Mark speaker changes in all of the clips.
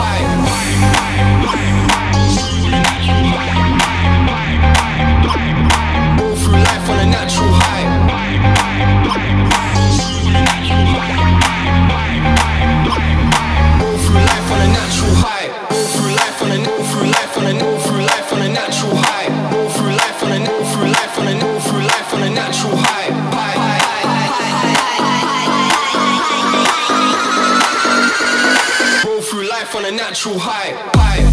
Speaker 1: 快 a natural high, high.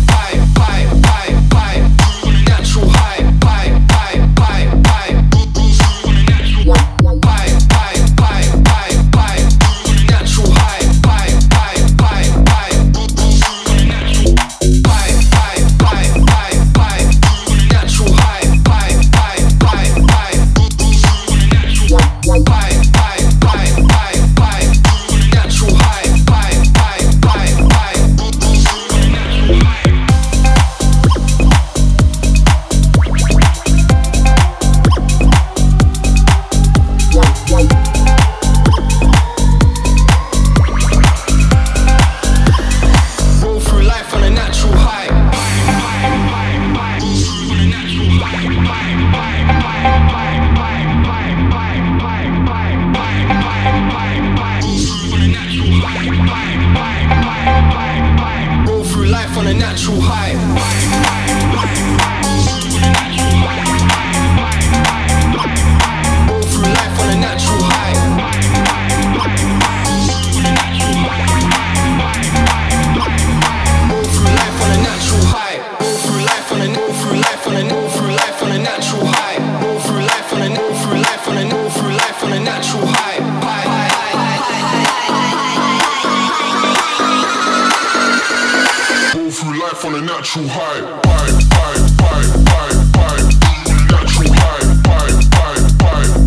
Speaker 1: Life on a natural high, life on a natural high. High, high, high, high, high. Natural high, high, high, high.